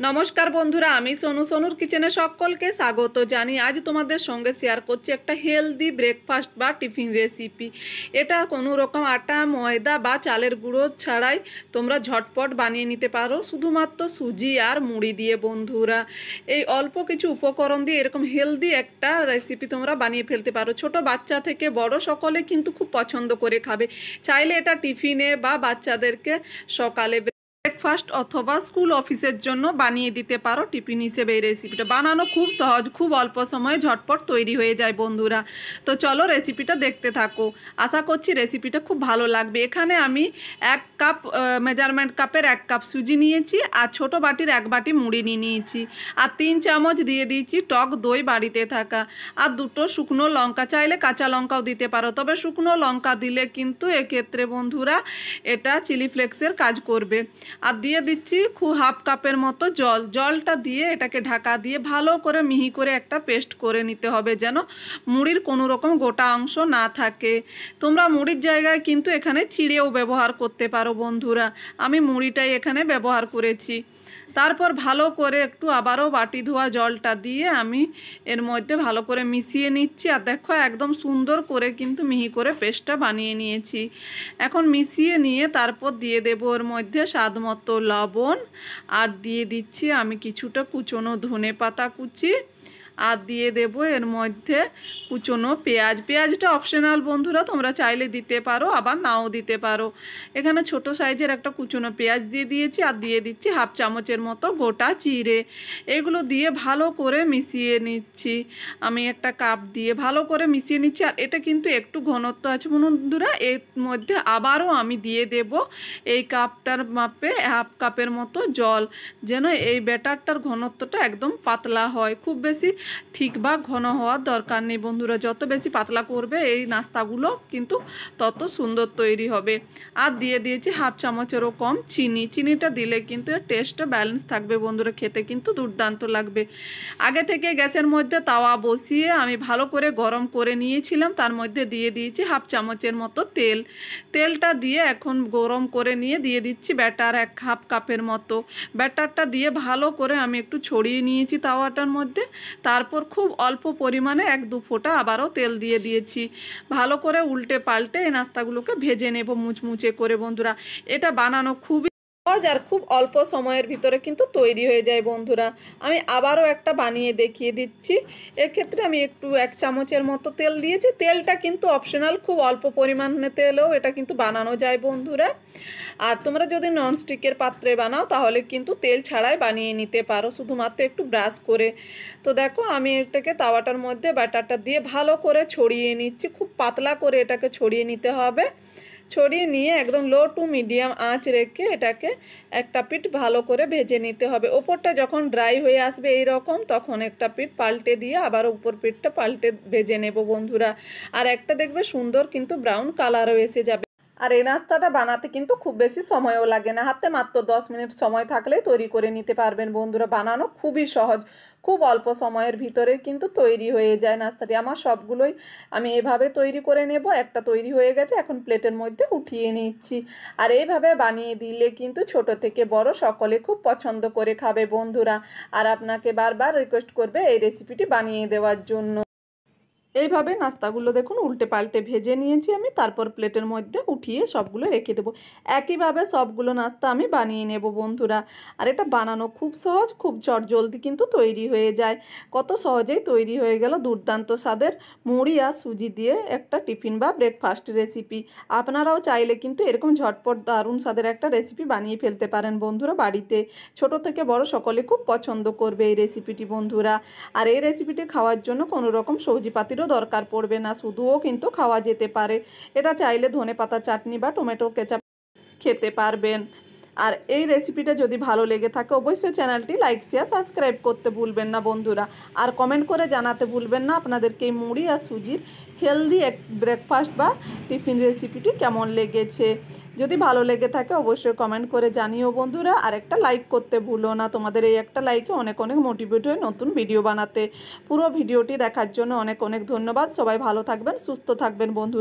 নমস্কার বন্ধুরা, আমি সোনু। সোনুর কিচেনে সকলকে স্বাগত জানি আজ তোমাদের সঙ্গে শেয়ার করছি একটা হেলদি ব্রেকফাস্ট বা টিফিন রেসিপি এটা কোনো রকম আটা, ময়দা বা চালের গুঁড়ো ছাড়াই তোমরা ঝটপট বানিয়ে নিতে পারো, শুধুমাত্র সুজি আর মুড়ি দিয়ে বন্ধুরা। এই অল্প কিছু উপকরণ দিয়ে এরকম হেলদি একটা রেসিপি তোমরা বানিয়ে ফেলতে পারো। ছোট বাচ্চা থেকে বড় সকলে কিন্তু খুব পছন্দ করে খাবে। চাইলে এটা টিফিনে বা বাচ্চাদেরকে সকালে ব্রেকফাস্ট অথবা স্কুল অফিসের জন্য বানিয়ে দিতে পারো টিফিন হিসেবে এই রেসিপিটা বানানো খুব সহজ, খুব অল্প সময়ে ঝটপট তৈরি হয়ে যায় বন্ধুরা। তো চলো রেসিপিটা দেখতে থাকো। আশা করছি রেসিপিটা খুব ভালো লাগবে। এখানে আমি এক কাপ মেজারমেন্ট কাপের এক কাপ সুজি নিয়েছি আর ছোট বাটির এক বাটি মুড়ি নিয়ে নিয়েছি। আর তিন চামচ দিয়ে দিয়েছি টক দই বাড়িতে থাকা। আর দুটো শুকনো লঙ্কা চাইলে কাঁচা লঙ্কাও দিতে পারো। তবে শুকনো লঙ্কা দিলে কিন্তু এক্ষেত্রে বন্ধুরা এটা চিলি ফ্লেক্সের কাজ করবে। আর দিয়ে দিচ্ছি খুব হাফ কাপের মতো জল। জলটা দিয়ে এটাকে ঢাকা দিয়ে ভালো করে মিহি করে একটা পেস্ট করে নিতে হবে যেন মুড়ির কোনো রকম গোটা অংশ না থাকে। তোমরা মুড়ির জায়গায় কিন্তু এখানে চিড়েও ব্যবহার করতে পারো বন্ধুরা। আমি মুড়িটাই এখানে ব্যবহার করেছি। তারপর ভালো করে একটু আবারও বাটি ধোয়া জলটা দিয়ে আমি এর মধ্যে ভালো করে মিশিয়ে নিচ্ছি। আর দেখো, একদম সুন্দর করে কিন্তু মিহি করে পেস্টটা বানিয়ে নিয়েছি। এখন মিশিয়ে নিয়ে তারপর দিয়ে দেবো ওর মধ্যে স্বাদ মতো লবণ। আর দিয়ে দিচ্ছি আমি কিছুটা কুচনো ধনে পাতা কুচি। আর দিয়ে দেব এর মধ্যে কুচনো পেঁয়াজ। পেঁয়াজটা অপশনাল বন্ধুরা, তোমরা চাইলে দিতে পারো, আবার নাও দিতে পারো। এখানে ছোট সাইজের একটা কুচনো পেঁয়াজ দিয়ে দিয়েছি, আর দিয়ে দিচ্ছি হাফ চামচের মতো গোটা চিড়ে এগুলো দিয়ে ভালো করে মিশিয়ে নিচ্ছি। আমি একটা কাপ দিয়ে ভালো করে মিশিয়ে নিচ্ছি, আর এটা কিন্তু একটু ঘনত্ব আছে, বন্ধুরা, এর মধ্যে আবারও আমি দিয়ে দেব এই কাপটার মাপে হাফ কাপের মতো জল, যেন এই ব্যাটারটার ঘনত্বটা একদম পাতলা হয়। খুব বেশি ঠিক বা ঘন হওয়ার দরকার নেই বন্ধুরা। যত বেশি পাতলা করবে এই নাস্তাগুলো কিন্তু তত সুন্দর তৈরি হবে। আর দিয়ে দিয়েছি হাফ চামচেরও কম চিনি। চিনিটা দিলে কিন্তু এর টেস্টটা ব্যালেন্স থাকবে বন্ধুরা, খেতে কিন্তু দুর্দান্ত লাগবে। আগে থেকে গ্যাসের মধ্যে তাওয়া বসিয়ে আমি ভালো করে গরম করে নিয়েছিলাম। তার মধ্যে দিয়ে দিয়েছি হাফ চামচের মতো তেল। তেলটা দিয়ে এখন গরম করে নিয়ে দিয়ে দিচ্ছি ব্যাটার এক হাফ কাপের মতো। ব্যাটারটা দিয়ে ভালো করে আমি একটু ছড়িয়ে নিয়েছি তাওয়াটার মধ্যে। তারপর খুব অল্প পরিমাণে এক দু ফোঁটা আবারও তেল দিয়ে দিয়েছি। ভালো করে উল্টে পাল্টে এই নাস্তাগুলোকে ভেজে নেব মুচমুচে করে, বন্ধুরা। এটা বানানো খুবই সহজ আর খুব অল্প সময়ের ভিতরে কিন্তু তৈরি হয়ে যায় বন্ধুরা। আমি আবারও একটা বানিয়ে দেখিয়ে দিচ্ছি। এক্ষেত্রে আমি একটু এক চামচের মতো তেল দিয়েছি। তেলটা কিন্তু অপশনাল খুব অল্প পরিমাণে তেলেও এটা কিন্তু বানানো যায় বন্ধুরা। আর তোমরা যদি ননস্টিকের পাত্রে বানাও, তাহলে কিন্তু তেল ছাড়াই বানিয়ে নিতে পারো। শুধুমাত্র একটু ব্রাশ করে। তো দেখো, আমি এটাকে তাওয়াটার মধ্যে ব্যাটারটা দিয়ে ভালো করে ছড়িয়ে নিচ্ছি। খুব পাতলা করে এটাকে ছড়িয়ে নিতে হবে। ছড়িয়ে নিয়ে একদম লো টু মিডিয়াম আঁচ রেখে এটাকে একটা পিঠ ভালো করে ভেজে নিতে হবে। ওপরটা যখন ড্রাই হয়ে আসবে এই রকম তখন একটা পিঠ পাল্টে দিয়ে আবার উপর পিঠটা পাল্টে ভেজে নেব বন্ধুরা। আর একটা দেখবে সুন্দর কিন্তু ব্রাউন কালার হয়েছে যাবে। আর এই নাস্তাটা বানাতে কিন্তু খুব বেশি সময়ও লাগে না। হাতে মাত্র দশ মিনিট সময় থাকলেই তৈরি করে নিতে পারবেন বন্ধুরা। বানানো খুবই সহজ, খুব অল্প সময়ের ভিতরে কিন্তু তৈরি হয়ে যায় নাস্তাটি। আমার সবগুলোই আমি এভাবে তৈরি করে নেব, একটা তৈরি হয়ে গেছে, এখন প্লেটের মধ্যে উঠিয়ে নিচ্ছি। আর এইভাবে বানিয়ে দিলে কিন্তু ছোট থেকে বড় সকলে খুব পছন্দ করে খাবে বন্ধুরা। আর আপনাকে বারবার রিকোয়েস্ট করবে এই রেসিপিটি বানিয়ে দেওয়ার জন্য। এইভাবে নাস্তাগুলো দেখুন উল্টে পাল্টে ভেজে নিয়েছি আমি, তারপর প্লেটের মধ্যে উঠিয়ে সবগুলো রেখে দেবো। একইভাবে সবগুলো নাস্তা আমি বানিয়ে নেব বন্ধুরা। আর এটা বানানো খুব সহজ, খুব চট জলদি কিন্তু তৈরি হয়ে যায়। কত সহজেই তৈরি হয়ে গেল দুর্দান্ত স্বাদের মুড়ি আর সুজি দিয়ে একটা টিফিন বা ব্রেকফাস্ট রেসিপি। আপনারাও চাইলে কিন্তু এরকম ঝটপট দারুণ স্বাদের একটা রেসিপি বানিয়ে ফেলতে পারেন বন্ধুরা বাড়িতে। ছোট থেকে বড় সকলে খুব পছন্দ করবে এই রেসিপিটি বন্ধুরা। আর এই রেসিপিটি খাওয়ার জন্য কোনো রকম সবজিপাতির সবজিরও দরকার পড়বে না, শুধুও কিন্তু খাওয়া যেতে পারে। এটা চাইলে ধনে পাতা চাটনি বা টমেটো কেচাপ খেতে পারবেন। আর এই রেসিপিটা যদি ভালো লেগে থাকে, অবশ্যই চ্যানেলটি লাইক শেয়ার সাবস্ক্রাইব করতে ভুলবেন না বন্ধুরা। আর কমেন্ট করে জানাতে ভুলবেন না আপনাদেরকে এই মুড়ি আর সুজির হেলদি এক ব্রেকফাস্ট বা টিফিন রেসিপিটি কেমন লেগেছে। যদি ভালো লেগে থাকে, অবশ্যই কমেন্ট করে জানিও বন্ধুরা। আর একটা লাইক করতে ভুলো না তোমাদের এই একটা লাইকে অনেক অনেক মোটিভেট হয়ে নতুন ভিডিও বানাতে। পুরো ভিডিওটি দেখার জন্য অনেক অনেক ধন্যবাদ। সবাই ভালো থাকবেন, সুস্থ থাকবেন বন্ধু